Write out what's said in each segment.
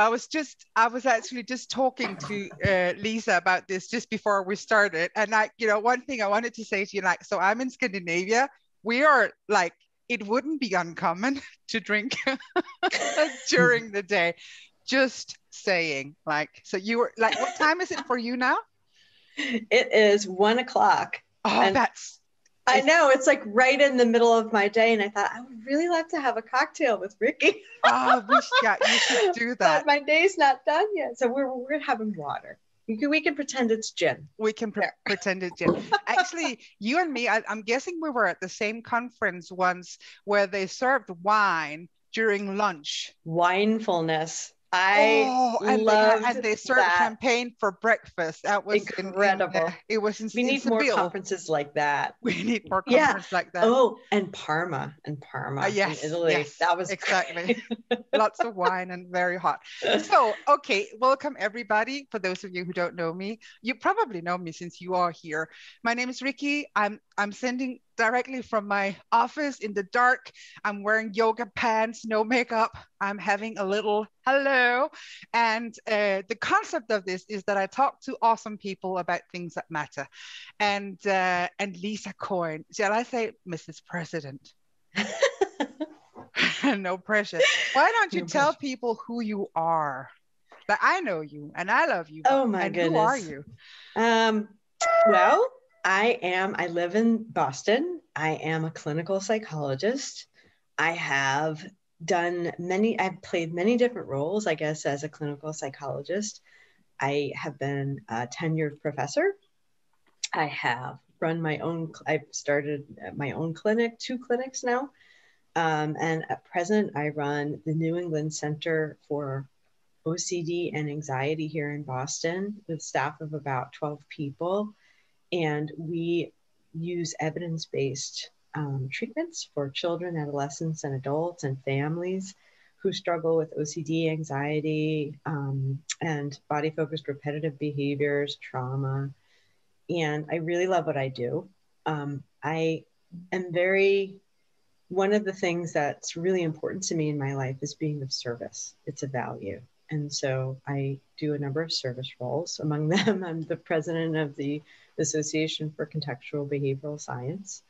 I was just, I was actually just talking to uh, Lisa about this just before we started. And like, you know, one thing I wanted to say to you, like, so I'm in Scandinavia. We are like, it wouldn't be uncommon to drink during the day. Just saying, like, so you were like, what time is it for you now? It is one o'clock. Oh, and that's I know it's like right in the middle of my day, and I thought I would really love to have a cocktail with Rikke. oh, we yeah, you should do that. But my day's not done yet, so we're we're having water. We can, we can pretend it's gin. We can pre- pretend it's gin. Actually, you and me, I, I'm guessing we were at the same conference once where they served wine during lunch. Winefulness. I oh, and they, and they served that. champagne for breakfast. That was incredible. In, in, it was in, we need more conferences like that. We need more conferences yeah. like that. Oh, and Parma and Parma. Uh, yes, in Italy. Yes, that was exactly. Lots of wine and very hot. So, okay, welcome everybody. For those of you who don't know me, you probably know me since you are here. My name is Rikke. I'm I'm sending directly from my office in the dark. I'm wearing yoga pants, no makeup. I'm having a little hello. And uh, the concept of this is that I talk to awesome people about things that matter. And uh, and Lisa Coyne, shall I say Mrs. President? no pressure. Why don't you no tell pressure. people who you are? But I know you and I love you. Oh my and goodness. Who are you? Um, well, I am, I live in Boston. I am a clinical psychologist. I have done many, I've played many different roles, I guess, as a clinical psychologist. I have been a tenured professor. I have run my own, I've started my own clinic, two clinics now. Um, and at present, I run the New England Center for OCD and Anxiety here in Boston with staff of about 12 people and we use evidence based um, treatments for children, adolescents, and adults and families who struggle with OCD, anxiety, um, and body focused repetitive behaviors, trauma. And I really love what I do. Um, I am very, one of the things that's really important to me in my life is being of service. It's a value. And so I do a number of service roles. Among them, I'm the president of the Association for Contextual Behavioral Science,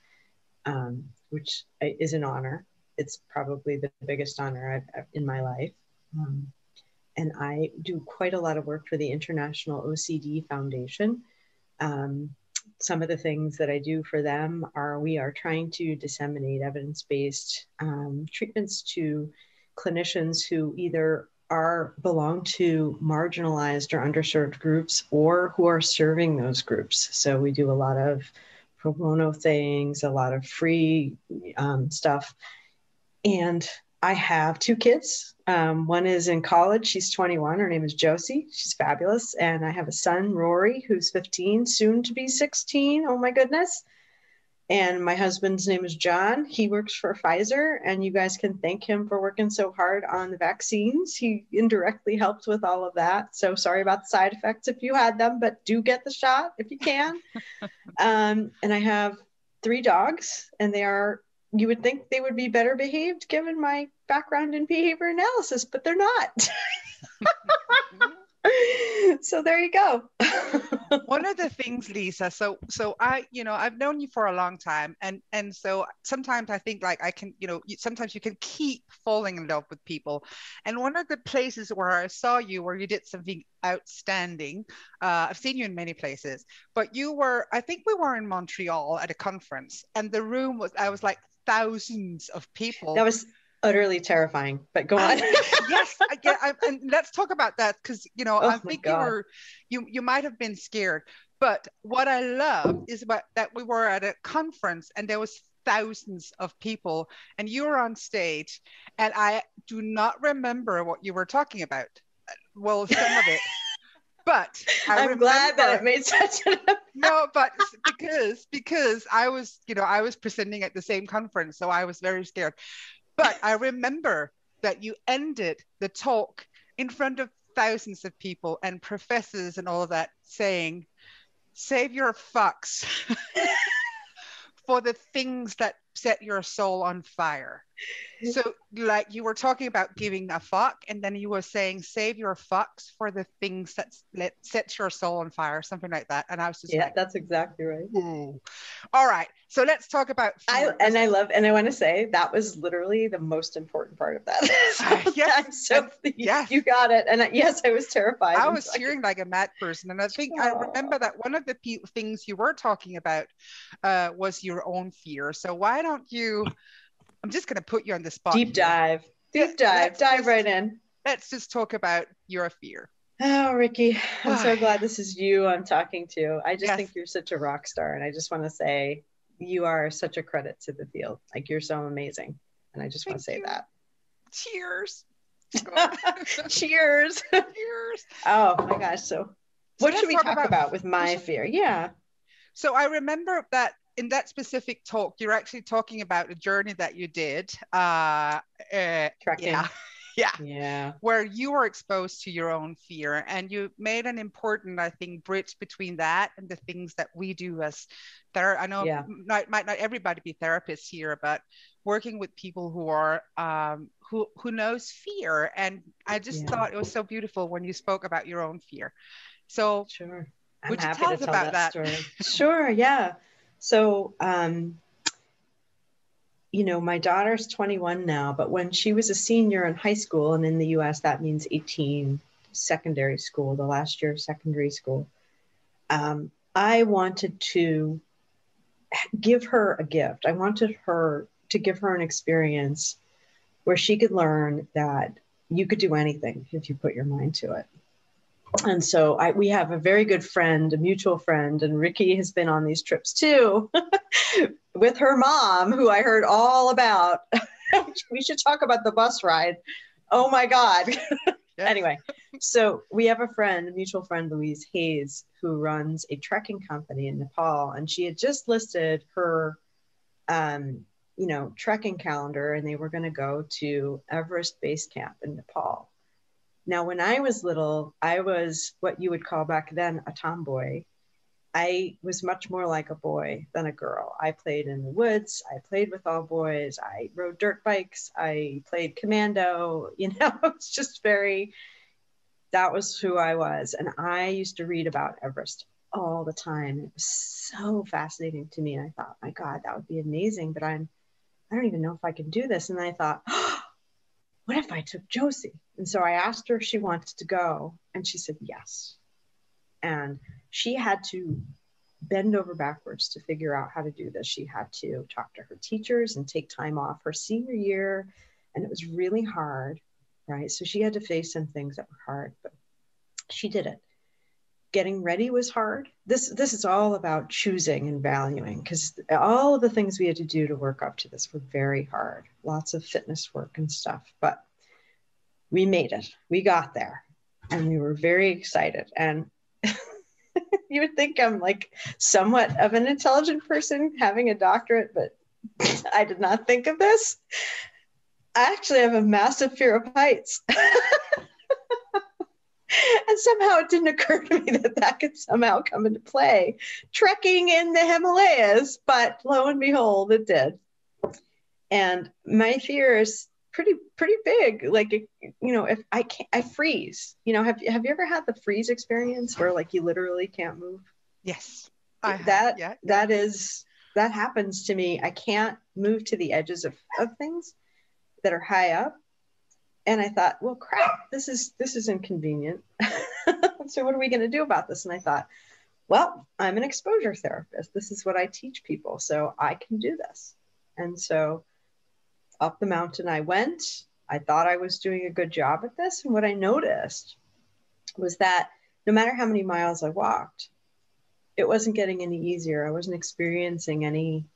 um, which is an honor. It's probably the biggest honor I've, in my life. Um, and I do quite a lot of work for the International OCD Foundation. Um, some of the things that I do for them are we are trying to disseminate evidence based um, treatments to clinicians who either are belong to marginalized or underserved groups or who are serving those groups. So we do a lot of pro bono things, a lot of free um, stuff. And I have two kids. Um, one is in college. She's 21. Her name is Josie. She's fabulous. And I have a son, Rory, who's 15, soon to be 16. Oh my goodness. And my husband's name is John. He works for Pfizer, and you guys can thank him for working so hard on the vaccines. He indirectly helped with all of that. So sorry about the side effects if you had them, but do get the shot if you can. um, and I have three dogs, and they are, you would think they would be better behaved given my background in behavior analysis, but they're not. so there you go. One of the things, Lisa, so so I, you know, I've known you for a long time, and and so sometimes I think like I can, you know, sometimes you can keep falling in love with people, and one of the places where I saw you, where you did something outstanding, uh, I've seen you in many places, but you were, I think we were in Montreal at a conference, and the room was, I was like thousands of people. That was utterly terrifying. But go on. yes, yeah, I, and let's talk about that because you know oh I think you were you you might have been scared. But what I love is about that we were at a conference and there was thousands of people and you were on stage and I do not remember what you were talking about. Well, some of it. But I am glad that it made such an no, but because because I was, you know, I was presenting at the same conference, so I was very scared. But I remember that you ended the talk in front of thousands of people and professors and all of that saying, save your fucks for the things that set your soul on fire. So, like you were talking about giving a fuck, and then you were saying save your fucks for the things that let set your soul on fire, something like that. And I was just yeah, like, that's exactly right. Ooh. All right, so let's talk about. I and I love and I want to say that was literally the most important part of that. so Yes, I'm so yes. you got it. And I, yes, I was terrified. I was cheering like a mad person, and I think I remember that one of the pe- things you were talking about uh, was your own fear. So why don't you? I'm just going to put you on the spot. deep dive, deep dive, let's dive just- right in. Let's just talk about your fear. Oh, Rikke, I'm so glad this is you I'm talking to. I just Yes. think you're such a rock star. And I just want to say you are such a credit to the field. Like you're so amazing. And I just want to say you. Cheers. that. Cheers. Cheers. oh my gosh. So, So what should we talk talk about- about, with my fear? Yeah. So I remember that in that specific talk, you're actually talking about a journey that you did. Uh, uh, yeah. Yeah. Yeah. where you were exposed to your own fear and you made an important i think bridge between that and the things that we do as there i know Yeah. not, might not everybody be therapists here but working with people who are um, who who knows fear and i just Yeah. thought it was so beautiful when you spoke about your own fear so Sure. I'm Would you happy tell to us tell about that, that? story. sure. Yeah. So, um, you know, my daughter's 21 now, but when she was a senior in high school, and in the US, that means 18, secondary school, the last year of secondary school, um, I wanted to give her a gift. I wanted her to give her an experience where she could learn that you could do anything if you put your mind to it. And so I, we have a very good friend, a mutual friend, and Rikke has been on these trips too with her mom, who I heard all about. we should talk about the bus ride. Oh my God. anyway, so we have a friend, a mutual friend, Louise Hayes, who runs a trekking company in Nepal, and she had just listed her, um, you know, trekking calendar, and they were going to go to Everest Base Camp in Nepal. Now, when I was little, I was what you would call back then a tomboy. I was much more like a boy than a girl. I played in the woods. I played with all boys. I rode dirt bikes. I played commando. You know, it's just very, that was who I was. And I used to read about Everest all the time. It was so fascinating to me. And I thought, my God, that would be amazing. But I'm, I don't even know if I can do this. And I thought, what if I took Josie? And so I asked her if she wanted to go. And she said, yes. And she had to bend over backwards to figure out how to do this. She had to talk to her teachers and take time off her senior year. And it was really hard, right? So she had to face some things that were hard, but she did it. Getting ready was hard. This this is all about choosing and valuing because all of the things we had to do to work up to this were very hard. Lots of fitness work and stuff, but we made it. We got there, and we were very excited. And you would think I'm like somewhat of an intelligent person having a doctorate, but I did not think of this. I actually have a massive fear of heights. and somehow it didn't occur to me that that could somehow come into play trekking in the Himalayas, but lo and behold, it did. And my fear is pretty pretty big. Like you know, if I can't, I freeze. You know, have have you ever had the freeze experience where like you literally can't move? yes I that yeah that is that happens to me. I can't move to the edges of, of things that are high up. And I thought, well, crap, this is this is inconvenient. so what are we going to do about this? And I thought, well, I'm an exposure therapist. This is what I teach people, so I can do this. And so up the mountain I went. I thought I was doing a good job at this, and what I noticed was that no matter how many miles I walked, it wasn't getting any easier. I wasn't experiencing any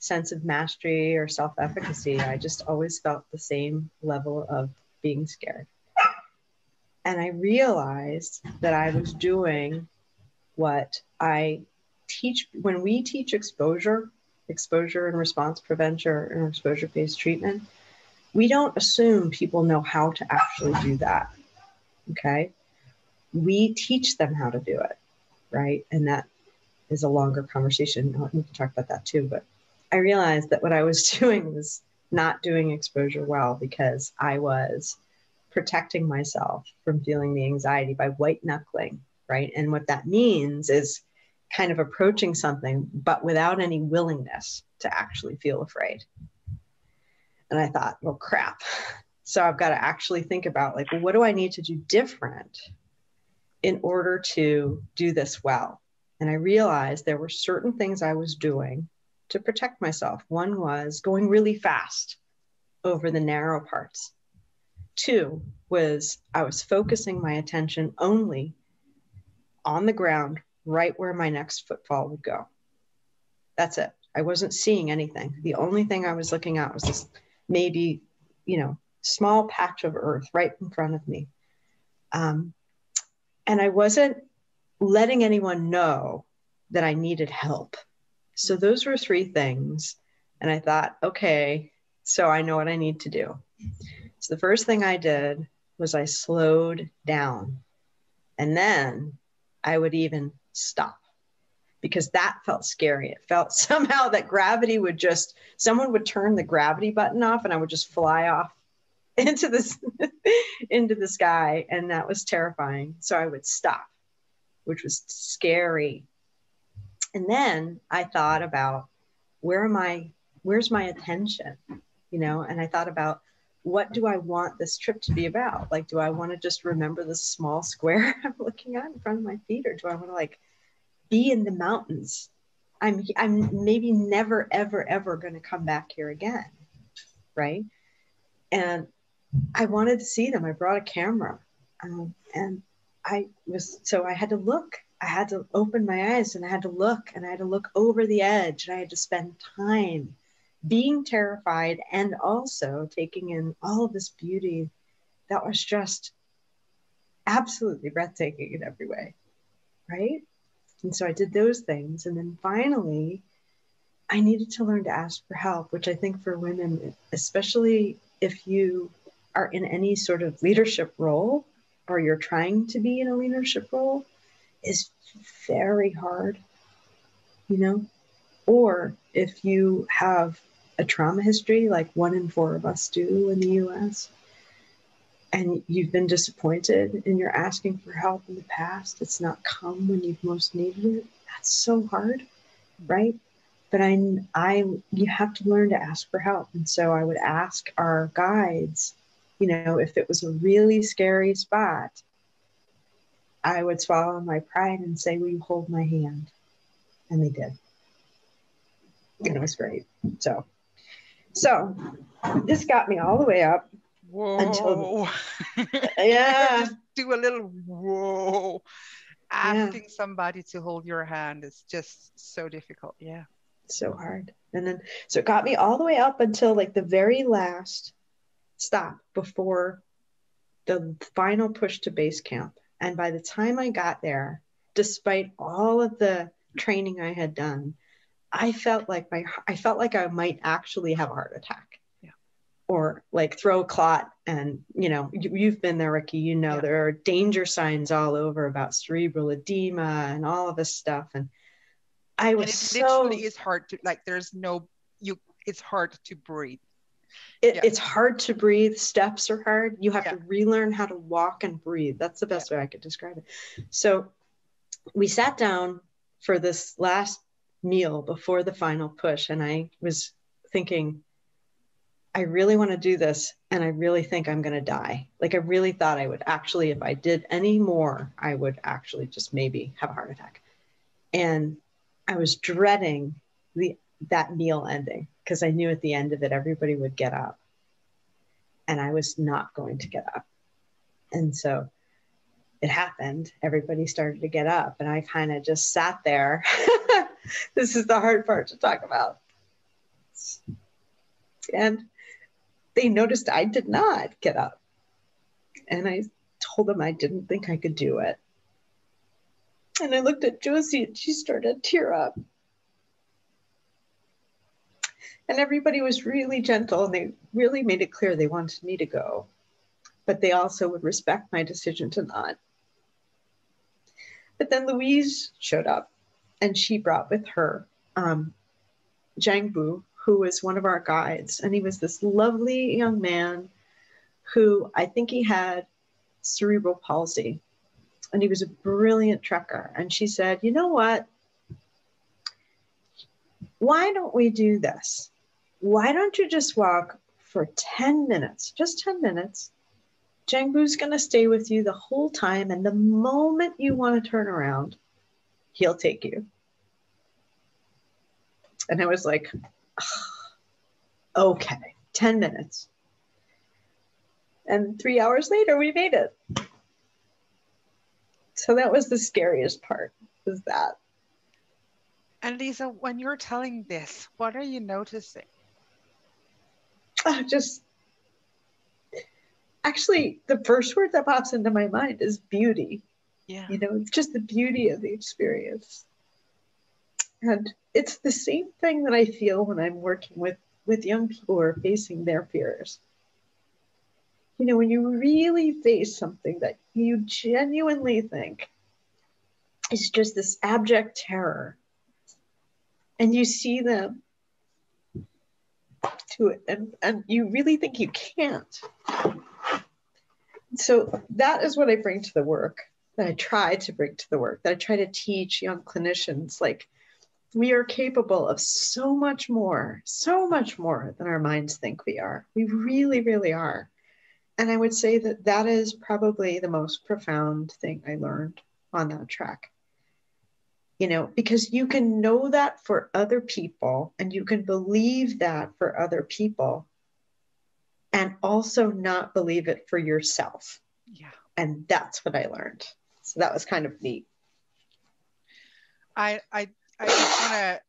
sense of mastery or self efficacy. I just always felt the same level of being scared. And I realized that I was doing what I teach when we teach exposure, exposure and response prevention and exposure based treatment. We don't assume people know how to actually do that. Okay. We teach them how to do it right? And that is a longer conversation. We can talk about that too. But I realized that what I was doing was not doing exposure well because I was protecting myself from feeling the anxiety by white knuckling, right? And what that means is kind of approaching something, but without any willingness to actually feel afraid. And I thought, well, crap. So I've got to actually think about like, well, what do I need to do different in order to do this well? And I realized there were certain things I was doing to protect myself. One was going really fast over the narrow parts. Two was I was focusing my attention only on the ground, right where my next footfall would go. That's it. I wasn't seeing anything. The only thing I was looking at was this maybe, you know, small patch of earth right in front of me. Um, and I wasn't letting anyone know that I needed help. So mm-hmm. those were three things. And I thought, okay, so I know what I need to do. So the first thing I did was I slowed down. And then I would even stop because that felt scary. It felt somehow that gravity would just, someone would turn the gravity button off and I would just fly off into this into the sky and that was terrifying so i would stop which was scary. And then i thought about where am i where's my attention you know? And i thought about what do i want this trip to be about? Like do i want to just remember this small square i'm looking at in front of my feet or do i want to like be in the mountains? I'm i'm maybe never ever ever going to come back here again right? And I wanted to see them. I brought a camera, um, and I was so I had to look. I had to open my eyes and I had to look and I had to look over the edge and I had to spend time being terrified and also taking in all of this beauty that was just absolutely breathtaking in every way. Right. And so I did those things. And then finally, I needed to learn to ask for help, which I think for women, especially if you are in any sort of leadership role or you're trying to be in a leadership role is very hard, you know? Or if you have a trauma history, like one in four of us do in the US, and you've been disappointed and you're asking for help in the past, it's not come when you've most needed it. That's so hard, right? But I, I, you have to learn to ask for help. And so I would ask our guides you know, if it was a really scary spot, I would swallow my pride and say, Will you hold my hand? And they did. And it was great. So, so this got me all the way up whoa. until, yeah. Just do a little whoa. Asking yeah. somebody to hold your hand is just so difficult. Yeah. So hard. And then, so it got me all the way up until like the very last stop before the final push to base camp. And by the time I got there, despite all of the training I had done, I felt like my I felt like I might actually have a heart attack. Yeah. Or like throw a clot and you know, you, have been there, Rikke, you know, yeah. there are danger signs all over about cerebral edema and all of this stuff. And I was and it so literally is hard to like there's no you it's hard to breathe it, yeah. it's hard to breathe. Steps are hard. You have yeah. to relearn how to walk and breathe. That's the best yeah. way I could describe it. So we sat down for this last meal before the final push, and I was thinking, I really want to do this, and I really think I'm going to die. Like, I really thought I would actually, if I did any more, I would actually just maybe have a heart attack. And I was dreading the that meal ending because I knew at the end of it, everybody would get up. And I was not going to get up. And so it happened. Everybody started to get up, and I kind of just sat there. this is the hard part to talk about. And they noticed I did not get up. And I told them I didn't think I could do it. And I looked at Josie and she started to tear up and everybody was really gentle and they really made it clear they wanted me to go but they also would respect my decision to not but then louise showed up and she brought with her um, Jangbu, who was one of our guides, and he was this lovely young man who I think he had cerebral palsy, and he was a brilliant trekker. And she said, "You know what? Why don't we do this? Why don't you just walk for 10 minutes, just 10 minutes. Jangbu's going to stay with you the whole time. And the moment you want to turn around, he'll take you. And I was like, okay, 10 minutes. And three hours later, we made it. So that was the scariest part, was that. And Lisa, when you're telling this, what are you noticing? just actually the first word that pops into my mind is beauty. Yeah. You know, it's just the beauty of the experience. And it's the same thing that I feel when I'm working with with young people who are facing their fears. You know, when you really face something that you genuinely think is just this abject terror, and you see them to it and, and you really think you can't. So that is what I bring to the work that I try to bring to the work, that I try to teach young clinicians like we are capable of so much more, so much more than our minds think we are. We really, really are. And I would say that that is probably the most profound thing I learned on that track you know, because you can know that for other people and you can believe that for other people and also not believe it for yourself. Yeah. And that's what I learned. So that was kind of neat. I I I just want to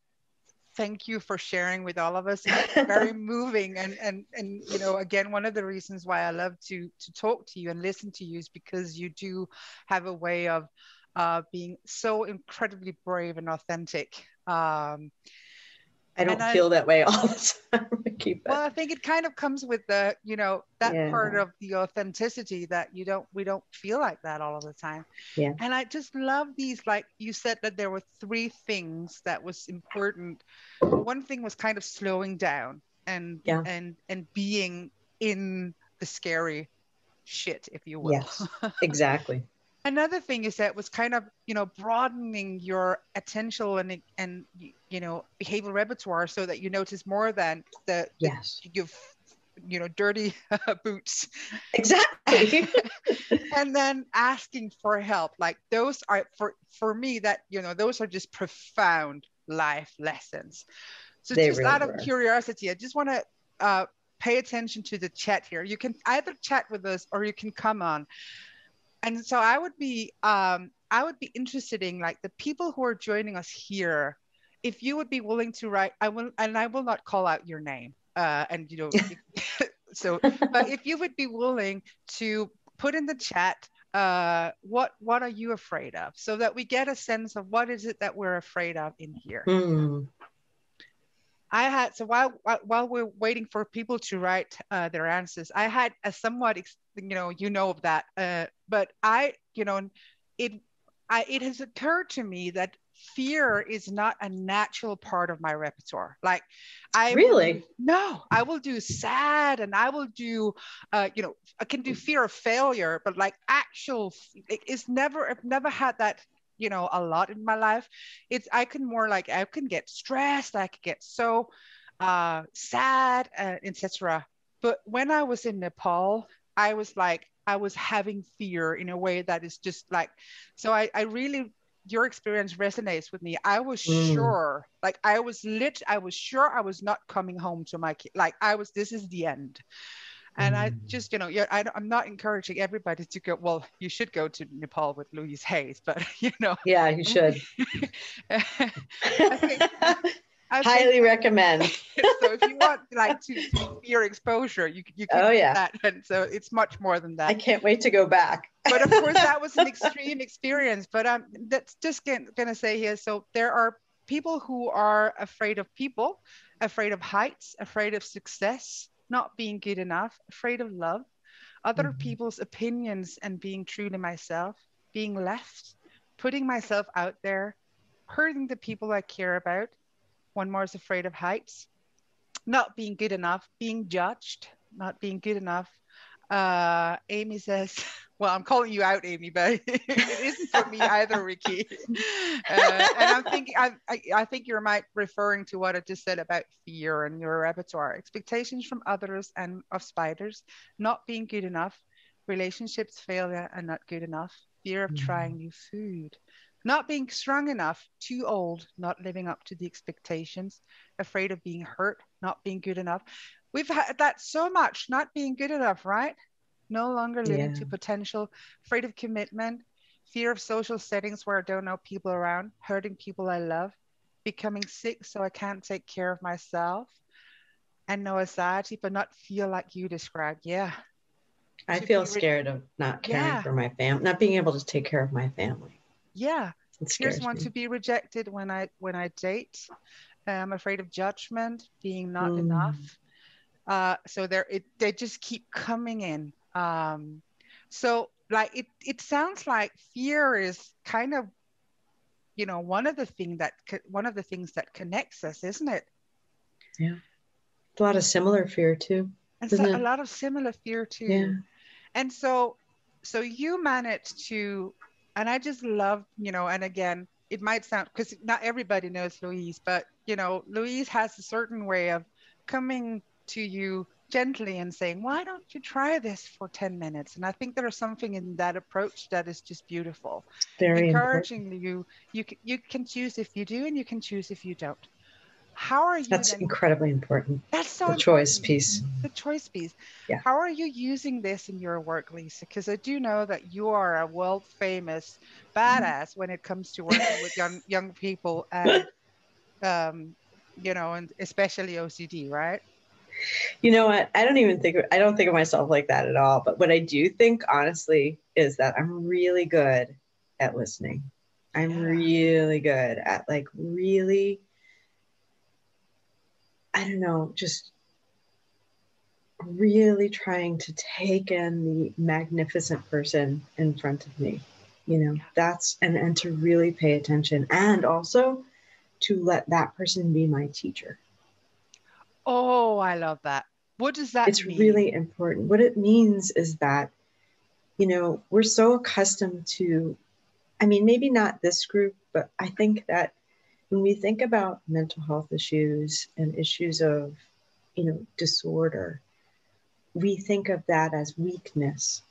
thank you for sharing with all of us. It's very moving and and and you know again one of the reasons why I love to to talk to you and listen to you is because you do have a way of uh, being so incredibly brave and authentic. Um, I don't feel I, that way all the time. Keep well, I think it kind of comes with the, you know, that yeah. part of the authenticity that you don't, we don't feel like that all of the time. Yeah. And I just love these, like you said that there were three things that was important. One thing was kind of slowing down and, yeah. and, and being in the scary shit, if you will. Yes, exactly another thing is that was kind of you know broadening your attentional and and you know behavioral repertoire so that you notice more than the yes. you've you know dirty boots. Exactly. And then asking for help. Like those are for for me that you know those are just profound life lessons. So they just really out of were. curiosity i just want to uh, pay attention to the chat here. You can either chat with us or you can come on and so I would be um, I would be interested in like the people who are joining us here, if you would be willing to write, I will, and I will not call out your name, uh, and you know, so but if you would be willing to put in the chat uh, what what are you afraid of so that we get a sense of what is it that we're afraid of in here mm. I had so while while we're waiting for people to write uh, their answers, I had a somewhat you know you know of that, uh, but I you know it I it has occurred to me that fear is not a natural part of my repertoire. Like I really? Will, no, I will do sad and I will do uh, you know I can do fear of failure, but like actual it's never I've never had that you know a lot in my life. It's i can more like i can get stressed i could get so uh sad uh, etc but when i was in nepal i was like i was having fear in a way that is just like so i i really your experience resonates with me i was mm. sure like i was lit i was sure i was not coming home to my kid like i was this is the end and I mm. just, you know, yeah, I, am not encouraging everybody to go. Well, you should go to Nepal with Louise Hayes, but you know. Yeah, you should. I think, I Highly recommend. so if you want like to, to fear exposure, you you can oh, yeah. that, and so it's much more than that. I can't wait to go back. but of course, that was an extreme experience. But um, that's just gonna, gonna say here. So there are people who are afraid of people, afraid of heights, afraid of success, not being good enough, afraid of love, other mm-hmm. people's opinions and being true to myself, being left, putting myself out there, hurting the people I care about, One more is afraid of heights, not being good enough, being judged, not being good enough. Uh, Amy says, well, I'm calling you out, Amy, but it isn't for me either, Rikke. Uh, and I'm thinking, I, I, I think you're might referring to what I just said about fear and your repertoire, expectations from others and of spiders, not being good enough, relationships failure and not good enough, fear of mm-hmm. trying new food, not being strong enough, too old, not living up to the expectations, afraid of being hurt, not being good enough. We've had that so much, not being good enough, right? No longer living yeah. to potential, afraid of commitment, fear of social settings where I don't know people around, hurting people I love, becoming sick so I can't take care of myself, and no anxiety, but not feel like you described. Yeah. I feel scared of not caring yeah. for my family, not being able to take care of my family yeah. Here's one to be rejected when i when i date. I'm afraid of judgment being not mm. enough. Uh, so there it they just keep coming in. Um, so like it it sounds like fear is kind of you know one of the thing that one of the things that connects us isn't it? Yeah. A lot of similar fear too and so, a lot of similar fear too. Yeah. and so so you managed to and I just love, you know, and again, it might sound because not everybody knows Louise, but you know, Louise has a certain way of coming to you gently and saying, "Why don't you try this for 10 minutes?" And I think there's something in that approach that is just beautiful. Very encouraging important. you. You you can choose if you do, and you can choose if you don't. How are you? That's then, incredibly important. That's so the choice piece. The choice piece. Yeah. How are you using this in your work, Lisa? Because I do know that you are a world famous badass when it comes to working with young young people and um, you know, and especially OCD, right? You know what? I don't even think I don't think of myself like that at all. But what I do think, honestly, is that I'm really good at listening. I'm yeah. really good at like really I don't know, just really trying to take in the magnificent person in front of me. You know, that's and and to really pay attention and also to let that person be my teacher. Oh, I love that. What does that it's mean? really important. What it means is that, you know, we're so accustomed to, I mean, maybe not this group, but I think that when we think about mental health issues and issues of, you know, disorder, we think of that as weakness.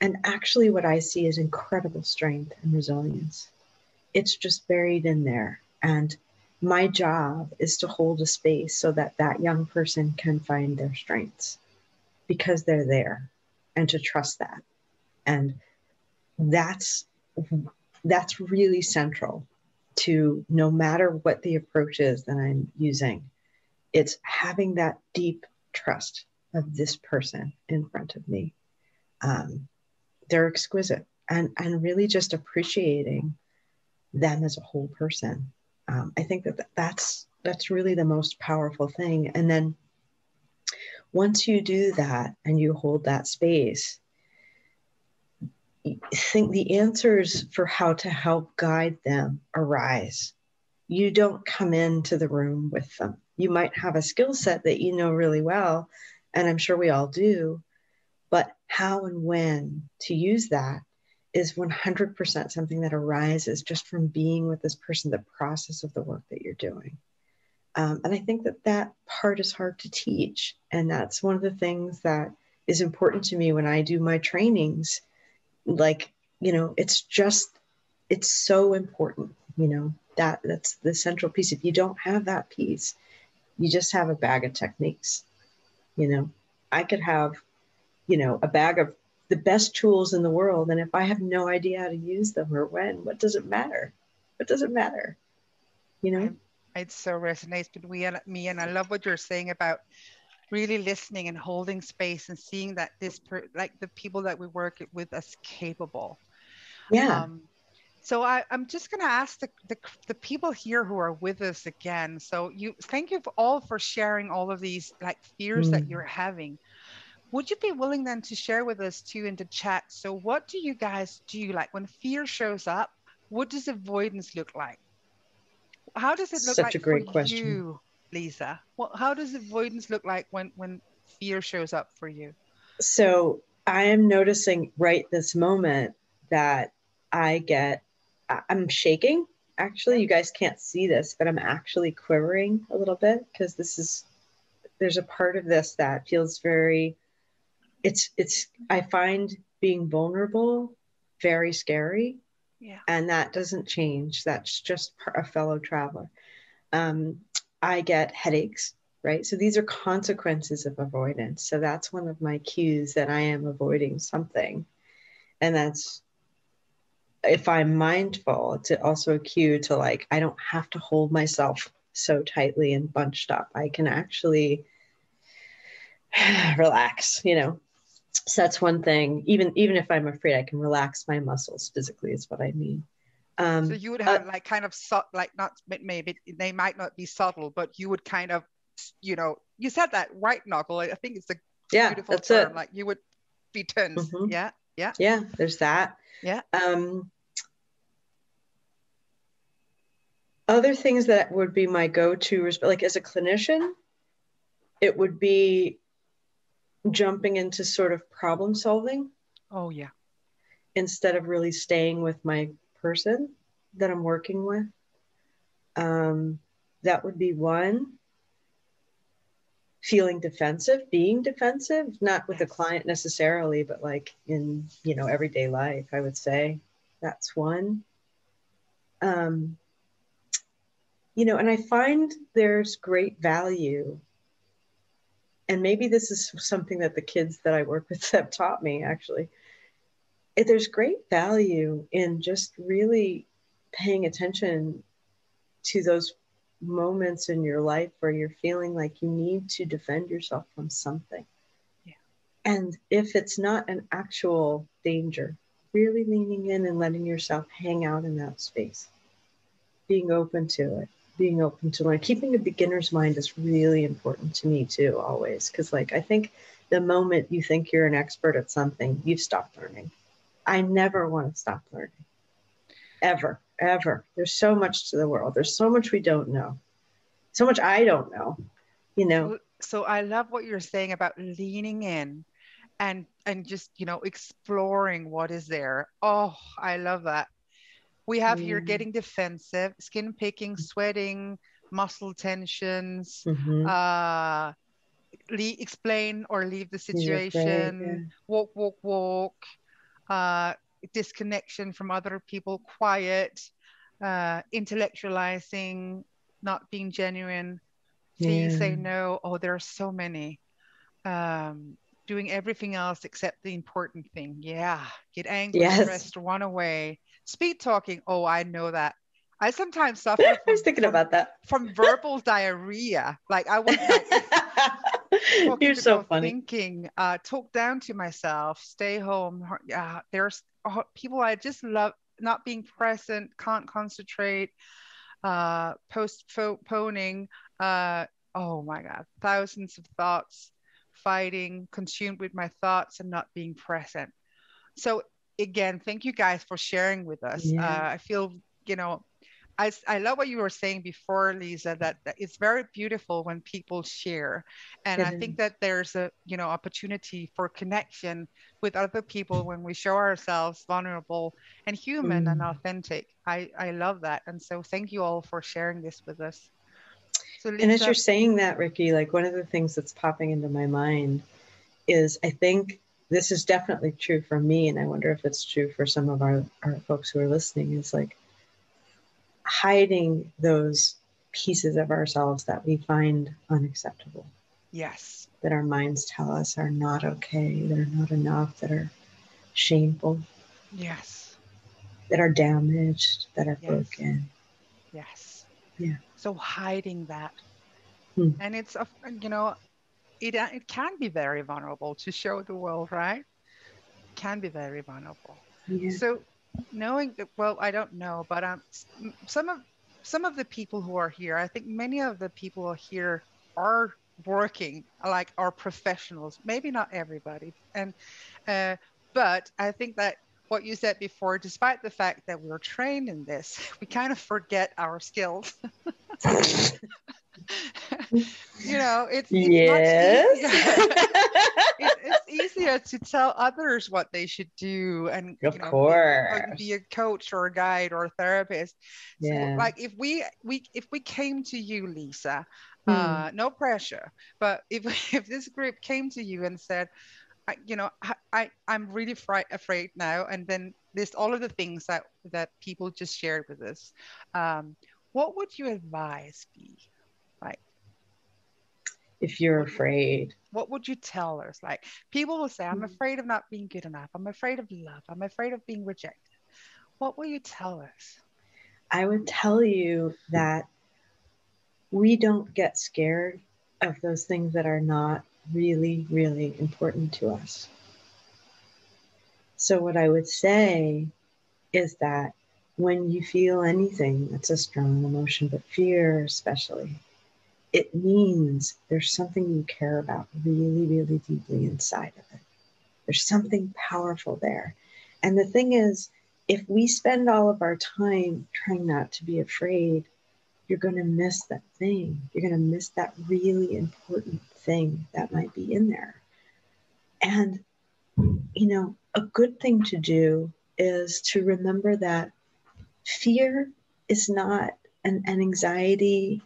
And actually, what I see is incredible strength and resilience. It's just buried in there. And my job is to hold a space so that that young person can find their strengths because they're there and to trust that. And that's that's really central to no matter what the approach is that I'm using, it's having that deep trust of this person in front of me. Um, they're exquisite and, and really just appreciating them as a whole person. Um, I think that that's that's really the most powerful thing. And then once you do that and you hold that space, think the answers for how to help guide them arise. You don't come into the room with them. You might have a skill set that you know really well, and I'm sure we all do, but how and when to use that is 100% something that arises just from being with this person, the process of the work that you're doing. Um, and I think that that part is hard to teach. And that's one of the things that is important to me when I do my trainings like you know it's just it's so important you know that that's the central piece. If you don't have that piece you just have a bag of techniques you know. I could have you know a bag of the best tools in the world and if i have no idea how to use them or when what does it matter? What does it matter? You know? It so resonates with me and me and i love what you're saying about really listening and holding space and seeing that this per, like the people that we work with as capable yeah um, so I, am just going to ask the, the, the, people here who are with us again. So you thank you all for sharing all of these like fears mm. that you're having. Would you be willing then to share with us too in the chat? So what do you guys do? Like when fear shows up, what does avoidance look like? how does it look Such like a great for question. you, Lisa? Well, how does avoidance look like when when fear shows up for you? So I am noticing right this moment that I get, I'm shaking. Actually, you guys can't see this, but I'm actually quivering a little bit because this is, there's a part of this that feels very, it's, it's, I find being vulnerable very scary. Yeah. And that doesn't change. That's just a fellow traveler. Um, I get headaches right? So these are consequences of avoidance. So that's one of my cues that I am avoiding something. And that's if I'm mindful, it's also a cue to like, I don't have to hold myself so tightly and bunched up. I can actually relax, you know. So that's one thing. Even even if I'm afraid, I can relax my muscles physically, is what I mean. Um, So you would uh, have like kind of so, like not maybe they might not be subtle, but you would kind of, you know, you said that white knuckle. I think it's a yeah, beautiful that's term. it. Like you would be tense. Mhm. Yeah, yeah. yeah there's that Yeah. um other things that would be my go-to like as a clinician it would be jumping into sort of problem solving Oh yeah. instead of really staying with my person that i'm working with um that would be one feeling defensive being defensive not with a client necessarily but like in you know everyday life i would say. That's one. Um you know and i find there's great value and maybe this is something that the kids that i work with have taught me actually there's great value in just really paying attention to those moments in your life where you're feeling like you need to defend yourself from something. Yeah. And if it's not an actual danger, really leaning in and letting yourself hang out in that space, being open to it, being open to learn. Keeping a beginner's mind is really important to me too, always. Because, like, I think the moment you think you're an expert at something, you've stopped learning. I never want to stop learning, ever, ever. There's so much to the world. There's so much we don't know, so much I don't know. You know, So, I love what you're saying about leaning in and and just, you know, exploring what is there. Oh, I love that. We have here getting defensive, skin picking, sweating, muscle tensions, Mhm. uh le- explain or leave the You're afraid, situation, walk, walk, walk, uh, disconnection from other people, quiet, uh, intellectualizing, not being genuine, please say Yeah. no. Oh, there are so many. Um, doing everything else except the important thing. Yeah. Get angry, Yes. stressed, run away. Speed talking. Oh, I know that. I sometimes suffer I from, was thinking about that. from verbal diarrhea. Like I was like, You're so funny. thinking uh talk down to myself stay home yeah there's uh, people i just love not being present can't concentrate uh postponing uh oh my god thousands of thoughts fighting consumed with my thoughts and not being present so again thank you guys for sharing with us Yeah. uh, i feel you know I, I love what you were saying before, Lisa, that, that it's very beautiful when people share. And It I think that there's a, you know, opportunity for connection with other people when we show ourselves vulnerable and human and Mm. authentic. I, I love that. And so thank you all for sharing this with us. So And as you're saying that, Rikke, like one of the things that's popping into my mind is I think this is definitely true for me, and I wonder if it's true for some of our, our folks who are listening, is like hiding those pieces of ourselves that we find unacceptable, yes, that our minds tell us are not okay, that are not enough, that are shameful, yes, that are damaged, that are Yes. broken. yes. Yeah. So hiding that. Hmm. And it's, a- you know, it, uh, it can be very vulnerable to show the world, right? Can be very vulnerable. Yeah. So knowing that, well, I don't know, but um, some of some of the people who are here, I think many of the people here are working, like are professionals. Maybe not everybody, and uh, but I think that what you said before, despite the fact that we're trained in this, we kind of forget our skills. you know, it's, it's yes. it, it's easier to tell others what they should do and of you know, course be, be, a coach or a guide or a therapist. Yeah. So, like if we we if we came to you, Lisa, Hmm. uh, no pressure, but if if this group came to you and said, I, you know, I, I I'm really fri- afraid now, and then list all of the things that that people just shared with us. Um, what would your advice be? Like, if you're afraid what would you tell us? Like, people will say, I'm Hmm. afraid of not being good enough. I'm afraid of love. I'm afraid of being rejected. What will you tell us? I would tell you that we don't get scared of those things that are not really, really important to us. So, what I would say is that when you feel anything that's a strong emotion, but fear especially, it means there's something you care about really, really deeply inside of it. There's something powerful there. And the thing is, if we spend all of our time trying not to be afraid, you're going to miss that thing. You're going to miss that really important thing that might be in there. And, you know, a good thing to do is to remember that fear is not an, an anxiety,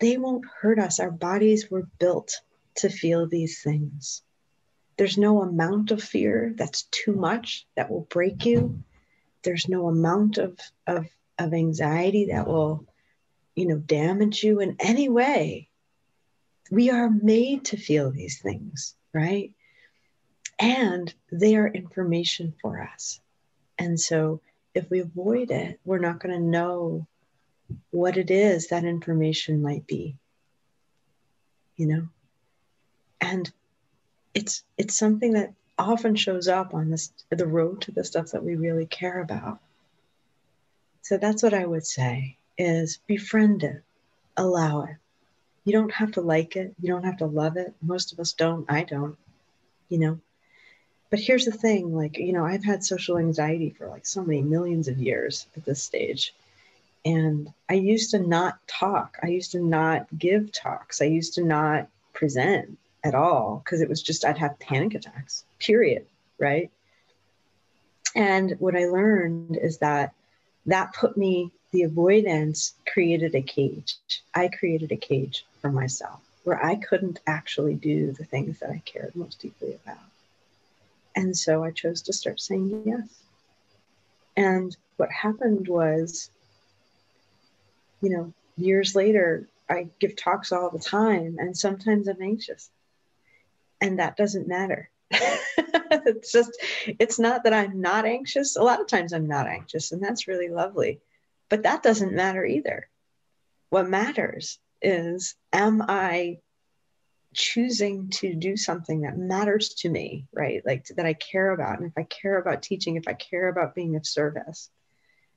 they won't hurt us. Our bodies were built to feel these things. There's no amount of fear that's too much that will break you. There's no amount of, of, of anxiety that will, you know, damage you in any way. We are made to feel these things, right? And they are information for us. And so if we avoid it, we're not going to know what it is that information might be. You know? And it's it's something that often shows up on this the road to the stuff that we really care about. So that's what I would say is befriend it, allow it. You don't have to like it, you don't have to love it. Most of us don't. I don't. You know, but here's the thing like you know i've had social anxiety for like so many millions of years at this stage and i used to not talk. I used to not give talks. I used to not present at all because it was just i'd have panic attacks period right? And what i learned is that that put me the avoidance created a cage. I created a cage for myself where i couldn't actually do the things that i cared most deeply about. And so I chose to start saying yes. And what happened was, you know, years later, I give talks all the time, and sometimes I'm anxious. And that doesn't matter. it's just, it's not that I'm not anxious. A lot of times I'm not anxious, and that's really lovely. But that doesn't matter either. What matters is, am I choosing to do something that matters to me, right? Like that I care about. And if I care about teaching, if I care about being of service,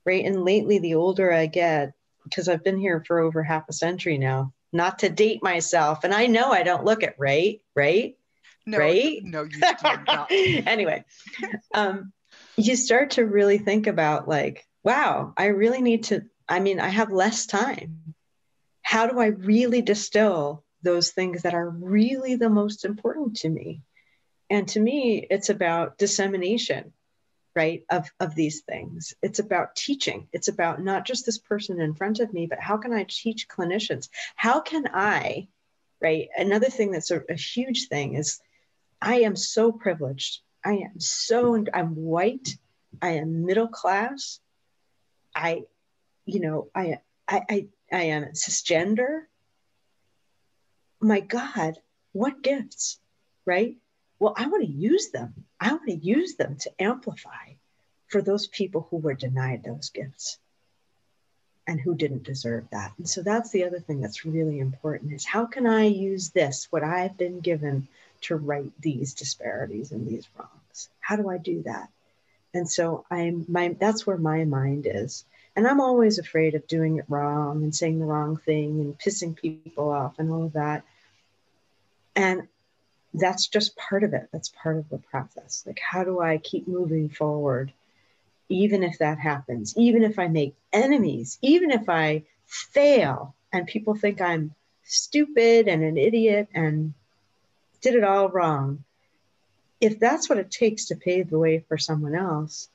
right? And lately, the older I get, because I've been here for over half a century now, not to date myself, and I know I don't look it right, right? No, right? No, you do not. anyway, um, you start to really think about like, wow, I really need to. I mean, I have less time. How do I really distill those things that are really the most important to me. And to me, it's about dissemination, right, of, of these things. It's about teaching. It's about not just this person in front of me, but how can I teach clinicians? How can I, right? Another thing that's a, a huge thing is I am so privileged. I am so, I'm white. I am middle class. I, you know, I, I, I, I am cisgender my God, what gifts, right? Well, I want to use them. I want to use them to amplify for those people who were denied those gifts and who didn't deserve that. And so that's the other thing that's really important is how can I use this, what I've been given to right these disparities and these wrongs? How do I do that? And so I'm my that's where my mind is. And I'm always afraid of doing it wrong and saying the wrong thing and pissing people off and all of that. And that's just part of it. That's part of the process. Like, how do I keep moving forward, even if that happens, even if I make enemies, even if I fail and people think I'm stupid and an idiot and did it all wrong? If that's what it takes to pave the way for someone else,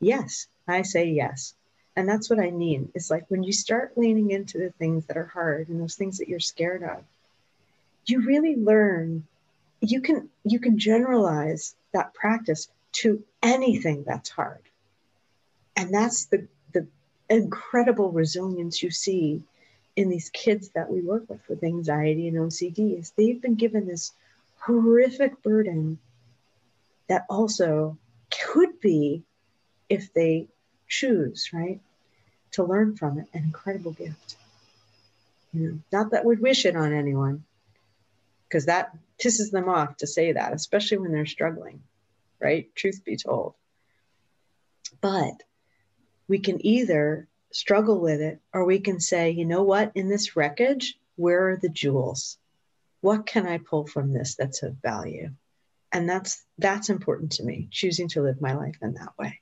yes, I say yes. And that's what I mean. It's like when you start leaning into the things that are hard and those things that you're scared of, you really learn you can you can generalize that practice to anything that's hard. And that's the the incredible resilience you see in these kids that we work with with anxiety and OCD is they've been given this horrific burden that also could be if they choose, right? To learn from it, an incredible gift. You know, not that we'd wish it on anyone, because that pisses them off to say that, especially when they're struggling, right? Truth be told. But we can either struggle with it or we can say, you know what, in this wreckage, where are the jewels? What can I pull from this that's of value? And that's that's important to me, choosing to live my life in that way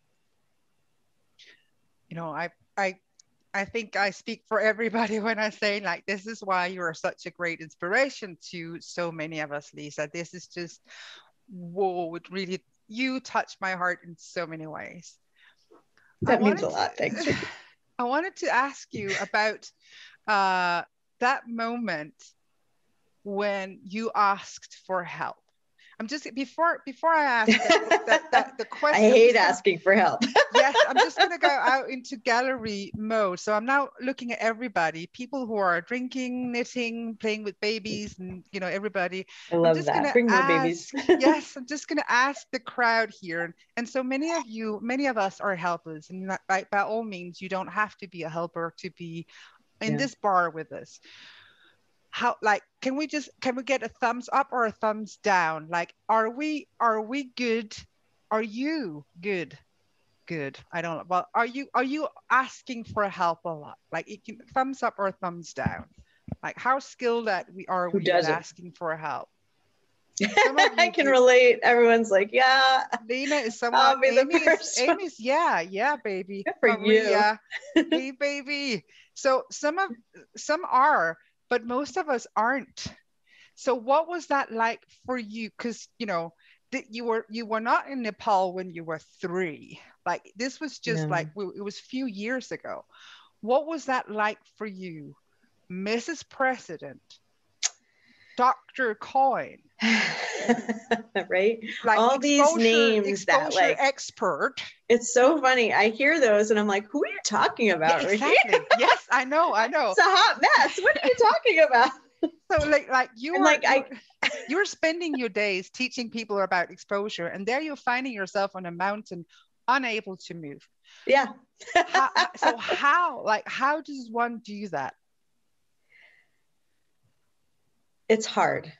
you know, I I I think I speak for everybody when I say like this is why you are such a great inspiration to so many of us, Lisa. This is just whoa, it really you touch my heart in so many ways. That means a lot. Thanks. I wanted to ask you about uh, that moment when you asked for help. I'm just before before I ask the, the, the, the question. I hate asking for help. yes, I'm just going to go out into gallery mode. So I'm now looking at everybody, people who are drinking, knitting, playing with babies, and you know everybody. I love that. Bring ask, babies. yes, I'm just going to ask the crowd here, and so many of you, many of us are helpers, and by, by all means, you don't have to be a helper to be in yeah. this bar with us how like can we just can we get a thumbs up or a thumbs down like are we are we good are you good good i don't know well are you are you asking for help a lot like it can, thumbs up or thumbs down like how skilled at we are Who we asking for help I can relate. Everyone's like, yeah. Lena is someone. Amy is, Amy's, yeah, yeah, baby. Good for Maria, you. hey, baby. So some of some are, but most of us aren't. So what was that like for you? Because you know that you were you were not in Nepal when you were three. Like this was just no. like it was a few years ago. What was that like for you, Mrs. President, Dr. Coyne? right? Like all these names that like expert. It's so funny. I hear those and I'm like, who are you talking about? Yeah, exactly. yes, I know, I know. It's a hot mess. What are you talking about? so like like you are like I you're spending your days teaching people about exposure and there you're finding yourself on a mountain unable to move. Yeah. how, uh, so how like how does one do that? It's hard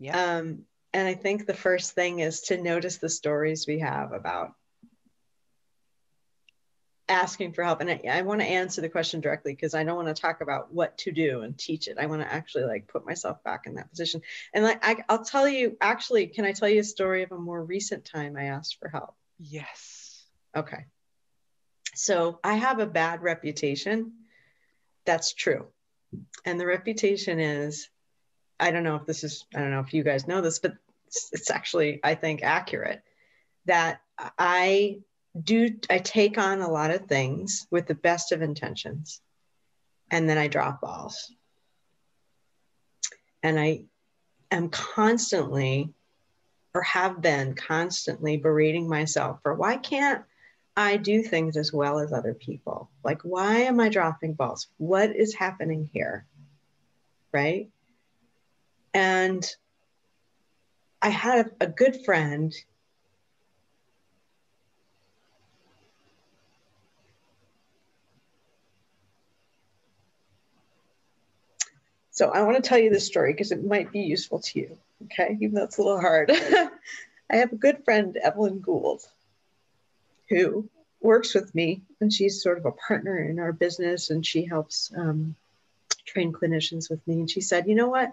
yeah. Um, and I think the first thing is to notice the stories we have about asking for help. And I, I want to answer the question directly because I don't want to talk about what to do and teach it. I want to actually like put myself back in that position. And like I, I'll tell you, actually, can I tell you a story of a more recent time I asked for help? Yes. Okay. So I have a bad reputation. That's true. And the reputation is I don't know if this is, I don't know if you guys know this, but it's, it's actually, I think, accurate that I do, I take on a lot of things with the best of intentions and then I drop balls. And I am constantly, or have been constantly berating myself for why can't I do things as well as other people? Like, why am I dropping balls? What is happening here? Right? And I had a good friend So I want to tell you this story because it might be useful to you. Okay, even though it's a little hard. I have a good friend, Evelyn Gould, who works with me, and she's sort of a partner in our business, and she helps um, train clinicians with me. And she said, "You know what?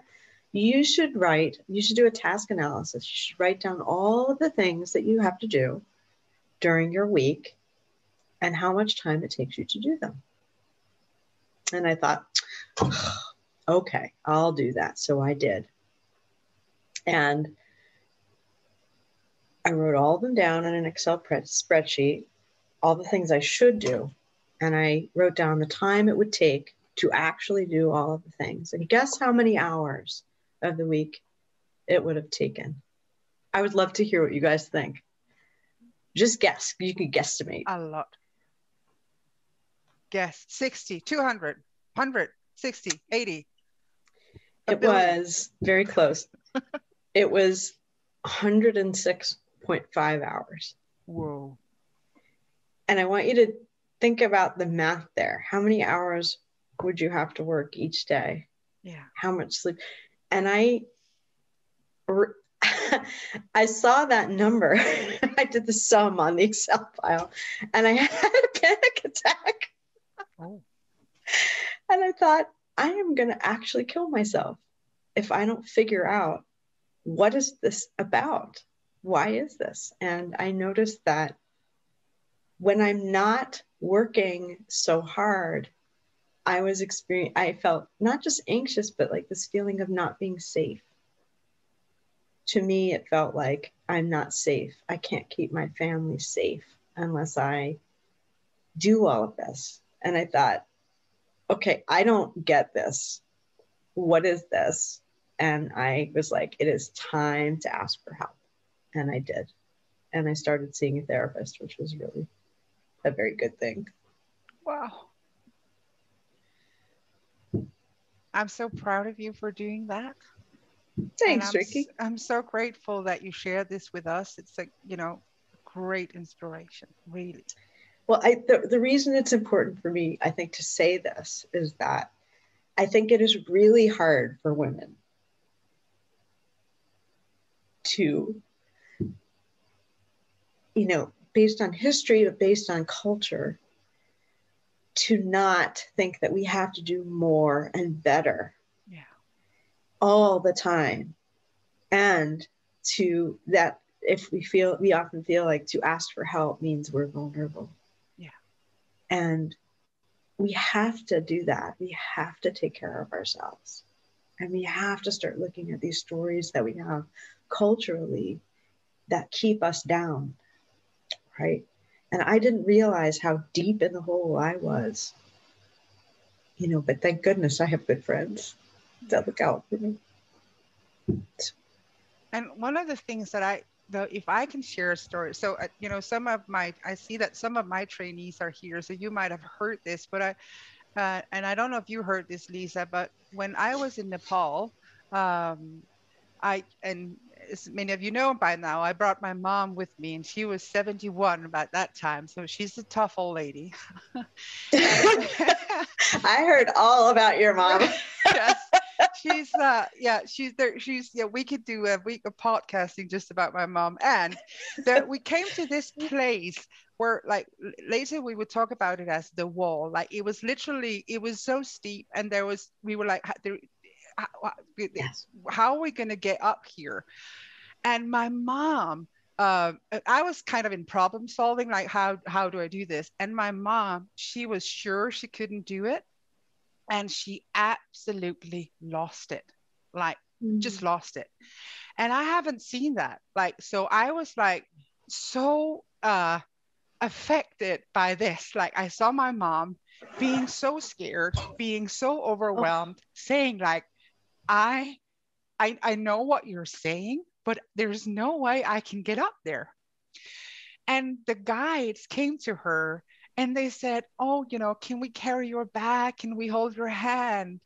You should write, you should do a task analysis. You should write down all of the things that you have to do during your week and how much time it takes you to do them. And I thought, okay, I'll do that. So I did. And I wrote all of them down in an Excel spreadsheet, all the things I should do. And I wrote down the time it would take to actually do all of the things. And guess how many hours of the week it would have taken? I would love to hear what you guys think. Just guess. You could guesstimate. A lot. Guess 60, 200, 100, 60, 80. It billion. was very close. it was 106.5 hours. Whoa. And I want you to think about the math there. How many hours would you have to work each day? Yeah. How much sleep? And I I saw that number. I did the sum on the Excel file and I had a panic attack. Oh. And I thought, I am going to actually kill myself if I don't figure out what is this about? Why is this? And I noticed that when I'm not working so hard, I was experiencing, I felt not just anxious, but like this feeling of not being safe. To me, it felt like I'm not safe. I can't keep my family safe unless I do all of this. And I thought, okay, I don't get this. What is this? And I was like, it is time to ask for help. And I did. And I started seeing a therapist, which was really a very good thing. Wow. I'm so proud of you for doing that. Thanks, I'm, Rikke. I'm so grateful that you shared this with us. It's a, you know, great inspiration, really. Well, I, the, the reason it's important for me, I think, to say this is that I think it is really hard for women to, you know, based on history, but based on culture, to not think that we have to do more and better yeah. all the time. And to that, if we feel, we often feel like to ask for help means we're vulnerable. Yeah. And we have to do that. We have to take care of ourselves. And we have to start looking at these stories that we have culturally that keep us down, right? And I didn't realize how deep in the hole I was. You know, but thank goodness I have good friends that look out for me. And one of the things that I, though, if I can share a story, so uh, you know, some of my, I see that some of my trainees are here, so you might have heard this, but I, uh, and I don't know if you heard this, Lisa, but when I was in Nepal, um, I and as many of you know by now, I brought my mom with me, and she was 71 about that time. So she's a tough old lady. I heard all about your mom. yes. She's uh yeah she's there she's yeah we could do a week of podcasting just about my mom and that we came to this place where like later we would talk about it as the wall like it was literally it was so steep and there was we were like there how, yes. how are we going to get up here? And my mom, uh, I was kind of in problem solving, like how how do I do this? And my mom, she was sure she couldn't do it, and she absolutely lost it, like mm-hmm. just lost it. And I haven't seen that, like so. I was like so uh, affected by this. Like I saw my mom being so scared, being so overwhelmed, oh. saying like, I, I, I know what you're saying, but there's no way I can get up there. And the guides came to her and they said, Oh, you know, can we carry your bag? Can we hold your hand?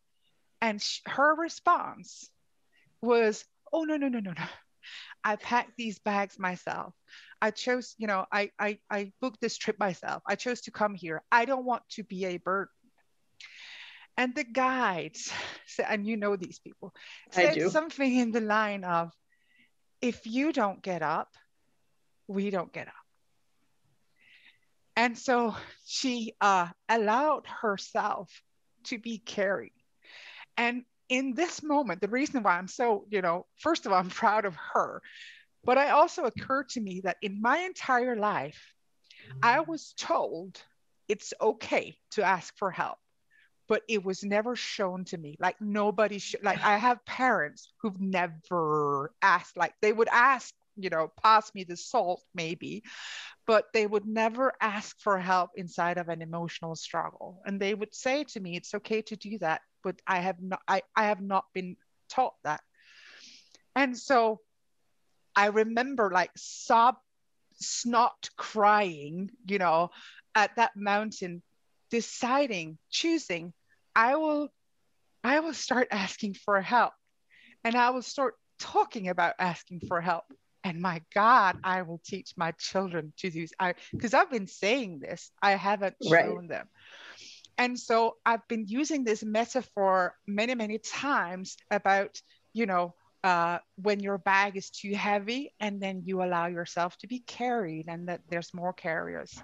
And sh- her response was, Oh, no, no, no, no, no. I packed these bags myself. I chose, you know, I, I, I booked this trip myself. I chose to come here. I don't want to be a burden. And the guides, and you know these people, said something in the line of, if you don't get up, we don't get up. And so she uh, allowed herself to be carried. And in this moment, the reason why I'm so, you know, first of all, I'm proud of her, but it also occurred to me that in my entire life, I was told it's okay to ask for help, but it was never shown to me. Like nobody should, like I have parents who've never asked, like they would ask, you know, pass me the salt maybe, but they would never ask for help inside of an emotional struggle. And they would say to me, it's okay to do that, but I have not, I, I have not been taught that. And so I remember like sob, snot crying, you know, at that mountain, deciding, choosing, I will, I will start asking for help. And I will start talking about asking for help. And my God, I will teach my children to do I because I've been saying this, I haven't shown them. And so I've been using this metaphor many, many times about, you know, uh, when your bag is too heavy and then you allow yourself to be carried and that there's more carriers.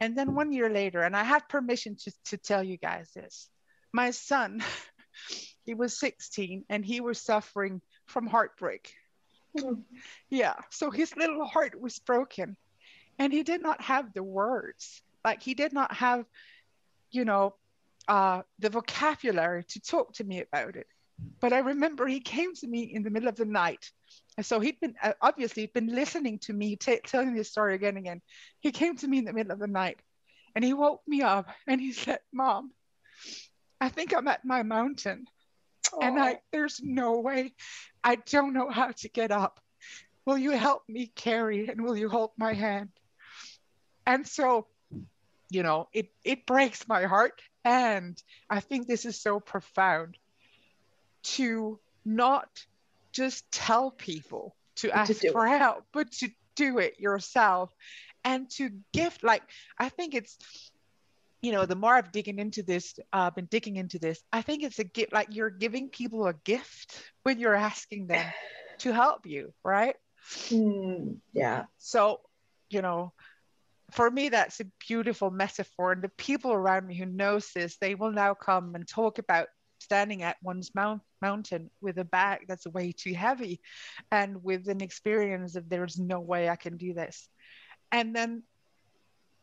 And then one year later, and I have permission to, to tell you guys this, my son, he was 16 and he was suffering from heartbreak. Mm. Yeah, so his little heart was broken and he did not have the words. Like he did not have, you know, uh, the vocabulary to talk to me about it. But I remember he came to me in the middle of the night. And so he'd been uh, obviously been listening to me t- telling this story again and again. He came to me in the middle of the night and he woke me up and he said, Mom, I think I'm at my mountain. Aww. And I there's no way. I don't know how to get up. Will you help me carry and will you hold my hand? And so, you know, it it breaks my heart. And I think this is so profound to not just tell people to ask to for it. help, but to do it yourself and to gift. Like, I think it's, you know, the more I've digging into this, uh, been digging into this, I think it's a gift, like you're giving people a gift when you're asking them to help you, right? Mm, yeah. So, you know, for me, that's a beautiful metaphor. And the people around me who knows this, they will now come and talk about standing at one's mount, mountain with a bag that's way too heavy and with an experience of there's no way I can do this. And then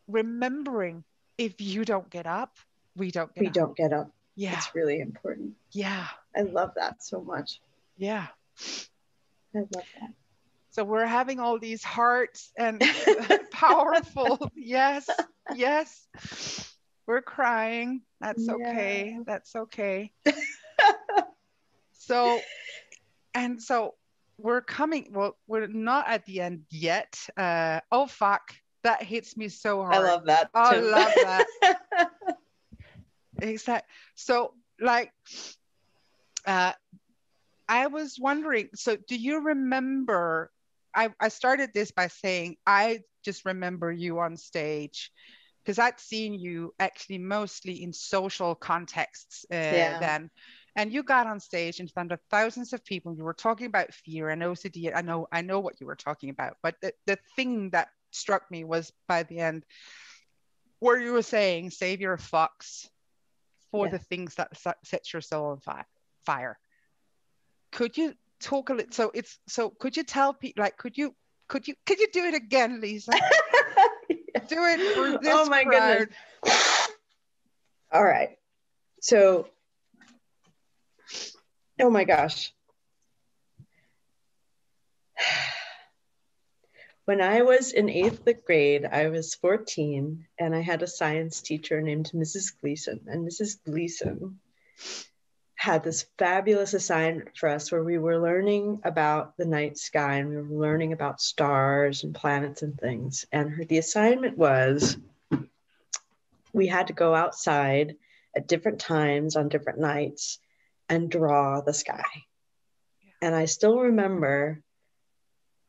remembering if you don't get up, we don't get we up. don't get up. Yeah. It's really important. Yeah. I love that so much. Yeah. I love that. So we're having all these hearts and powerful, yes, yes. We're crying. That's yeah. okay. That's okay. so, and so we're coming. Well, we're not at the end yet. Uh, oh, fuck. That hits me so hard. I love that. Oh, I love that. exactly. So, like, uh, I was wondering. So, do you remember? I, I started this by saying I just remember you on stage because I'd seen you actually mostly in social contexts uh, yeah. then. And you got on stage in front of thousands of people. You were talking about fear and OCD. I know, I know what you were talking about. But the, the thing that struck me was by the end, where you were saying, "Save your fucks for yeah. the things that sets your soul on fi- fire." Could you talk a little? So it's so. Could you tell people? Like, could you? Could you? Could you do it again, Lisa? do it for oh this Oh my crowd. goodness. All right. So, oh my gosh. When I was in eighth grade, I was 14 and I had a science teacher named Mrs. Gleason. And Mrs. Gleason had this fabulous assignment for us where we were learning about the night sky and we were learning about stars and planets and things. And her, the assignment was we had to go outside at different times on different nights and draw the sky. And I still remember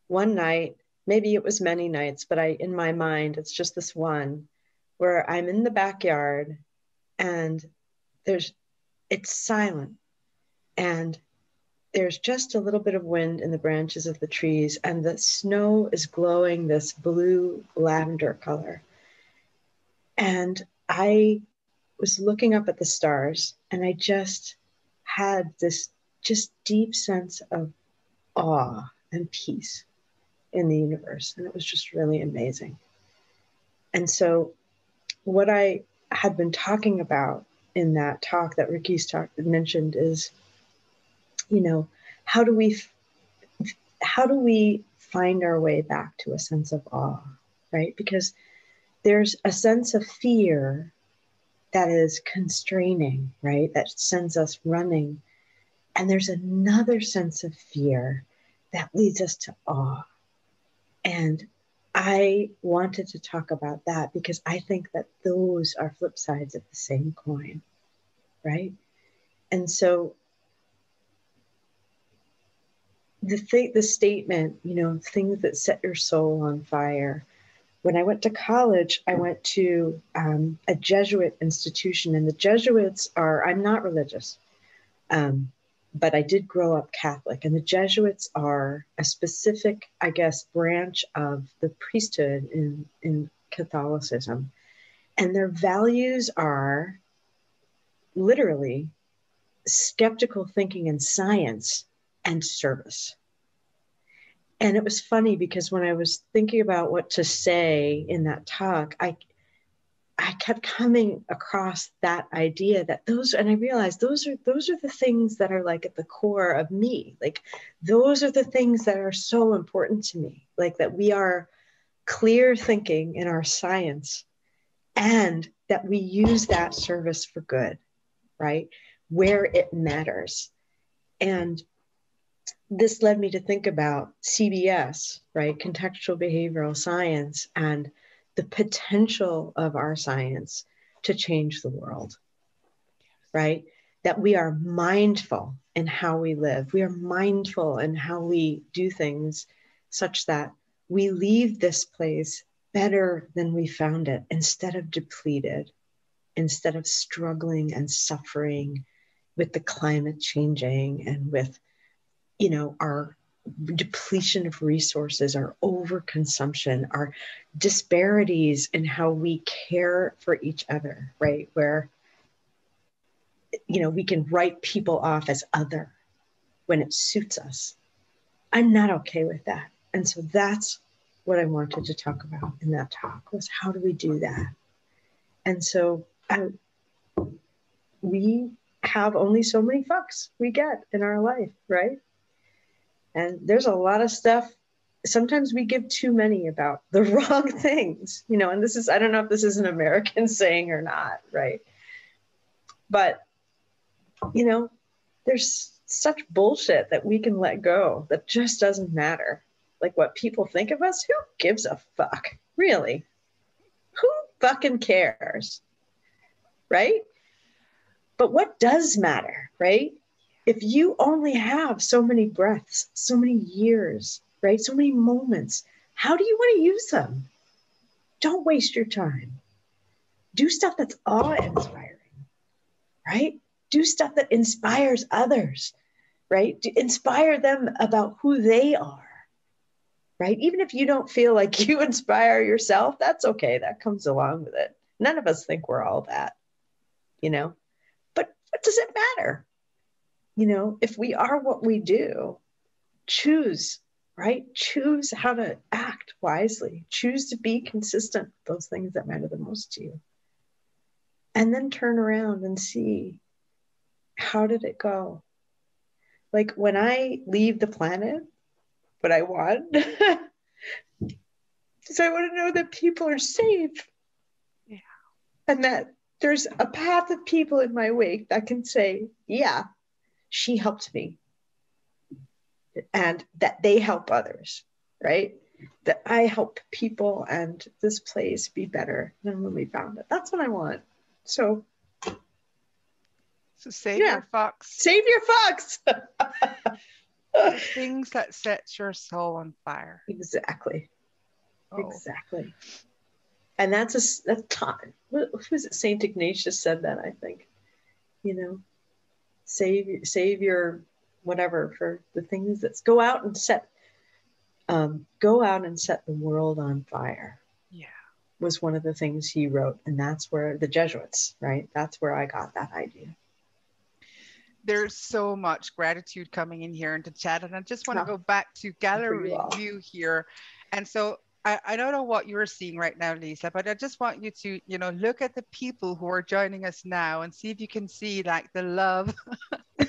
one night, maybe it was many nights, but I in my mind it's just this one where I'm in the backyard and there's it's silent. And there's just a little bit of wind in the branches of the trees and the snow is glowing this blue lavender color. And i was looking up at the stars and i just had this just deep sense of awe and peace in the universe. And it was just really amazing. And so, what I had been talking about in that talk that Rikke's talk mentioned is, you know, how do we how do we find our way back to a sense of awe, right? Because there's a sense of fear that is constraining, right? That sends us running. And there's another sense of fear that leads us to awe. And I wanted to talk about that because I think that those are flip sides of the same coin, right? And so the thing, the statement, you know, things that set your soul on fire. When I went to college, I went to um, a Jesuit institution, and the Jesuits are, I'm not religious, um, but I did grow up Catholic, and the Jesuits are a specific, I guess, branch of the priesthood in, in Catholicism. And their values are literally skeptical thinking and science and service. And it was funny because when I was thinking about what to say in that talk, I I kept coming across that idea that those and I realized those are those are the things that are like at the core of me. Like those are the things that are so important to me. Like that we are clear thinking in our science and that we use that service for good, right? Where it matters. And this led me to think about CBS, right? Contextual behavioral science and the potential of our science to change the world, right? That we are mindful in how we live, we are mindful in how we do things such that we leave this place better than we found it instead of depleted, instead of struggling and suffering with the climate changing and with you know, our depletion of resources, our overconsumption, our disparities in how we care for each other, right? Where, you know, we can write people off as other when it suits us. I'm not okay with that. And so that's what I wanted to talk about in that talk was how do we do that? And so I, we have only so many fucks we get in our life, right? And there's a lot of stuff. Sometimes we give too many about the wrong things, you know, and this is, I don't know if this is an American saying or not, right? But, you know, there's such bullshit that we can let go that just doesn't matter. Like what people think of us, who gives a fuck? Really? Who fucking cares? Right? But what does matter, right? If you only have so many breaths, so many years, right? So many moments, how do you want to use them? Don't waste your time. Do stuff that's awe inspiring, right? Do stuff that inspires others, right? To inspire them about who they are, right? Even if you don't feel like you inspire yourself, that's okay. That comes along with it. None of us think we're all that, you know? But what does it matter? You know, if we are what we do, choose, right? Choose how to act wisely, choose to be consistent with those things that matter the most to you. And then turn around and see how did it go? Like when I leave the planet, what I want, because I want to know that people are safe. Yeah. And that there's a path of people in my wake that can say, yeah, she helped me and that they help others, right? That I help people and this place be better than when we found it. That's what I want. So, so save yeah. your fox. Save your fox. things that sets your soul on fire. Exactly. Oh. Exactly. And that's a that's time. Who is it? Saint Ignatius said that. I think. You know, save save your whatever for the things that go out and set um, go out and set the world on fire. Yeah. Was one of the things he wrote and that's where the jesuits right? That's where i got that idea. There's so much gratitude coming in here into chat. And I just want to go back to gallery view here. And so I, I don't know what you're seeing right now, Lisa, but I just want you to, you know, look at the people who are joining us now and see if you can see like the love.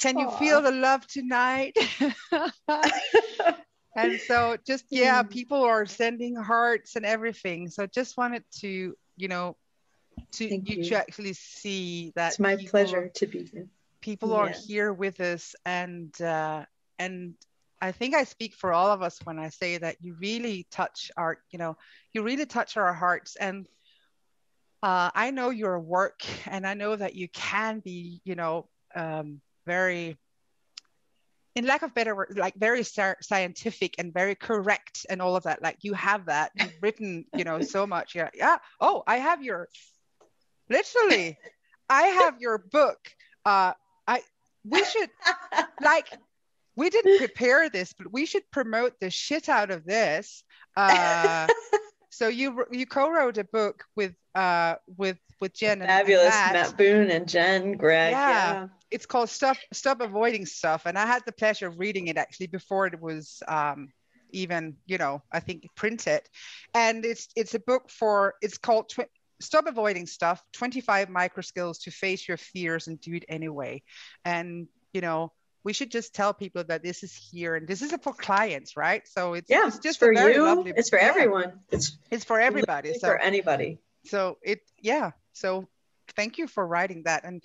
can you feel the love tonight? and so just yeah Mm. people are sending hearts and everything so just wanted to you know to you, you. to actually see that It's my people- pleasure to be here. people are here with us and uh and i think i speak for all of us when i say that you really touch our you know you really touch our hearts and uh, I know your work, and I know that you can be, you know, um, very, in lack of better word, like very scientific and very correct and all of that. Like you have that You've written, you know, so much. Yeah, yeah. Oh, I have your, literally, I have your book. Uh, I we should like we didn't prepare this, but we should promote the shit out of this. Uh, so you you co-wrote a book with uh with with Jen and- and Fabulous Matt. Matt Boone and Jen Gregg. Yeah. Yeah. It's called Stop Stop Avoiding Stuff, and I had the pleasure of reading it actually before it was um even you know I think printed, and it's it's a book for it's called. Tw- Stop avoiding stuff 25 micro skills to face your fears and do it anyway. And, you know, we should just tell people that this is here and this is for clients, right? So it's, Yeah, it's just for very you. lovely It's for yeah, everyone. It's It's for everybody. So, for anybody. so it, yeah. So thank you for writing that. And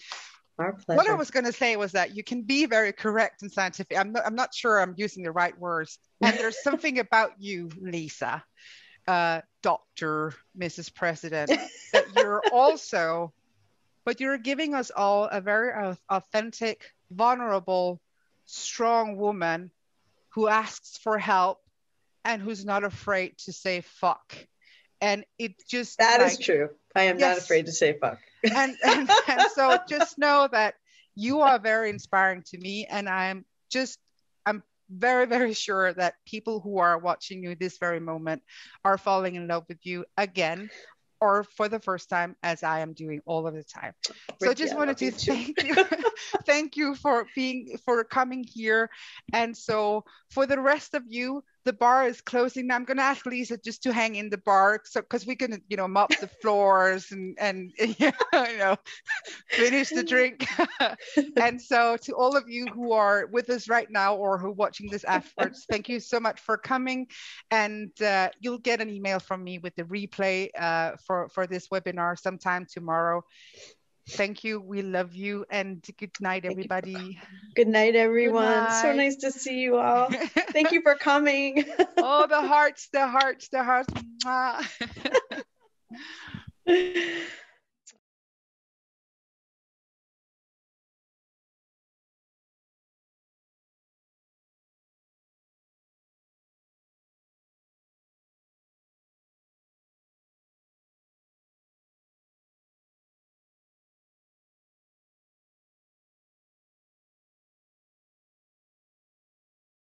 Our pleasure. what I was going to say was that you can be very correct and scientific. I'm not, I'm not sure I'm using the right words. And there's something about you, Lisa, uh, Doctor, Mrs. President, that you're also, but you're giving us all a very au- authentic, vulnerable, strong woman who asks for help and who's not afraid to say fuck. And it just That is like, true. I am not afraid to say fuck. and, and, and so just know that you are very inspiring to me and i'm just i'm very very sure that people who are watching you this very moment are falling in love with you again or for the first time as i am doing all of the time. So Rikke, just I wanted to you thank you. Thank you for being for coming here. And so for the rest of you the bar is closing now i'm going to ask lisa just to hang in the bar so because we can you know mop the floors and and you know finish the drink. And so to all of you who are with us right now or who are watching this afterwards thank you so much for coming. And uh, you'll get an email from me with the replay uh, for for this webinar sometime tomorrow thank you we love you and good night Thank you everybody Good night, everyone. So night. nice to see you all. Thank you for coming. oh the hearts the hearts the hearts.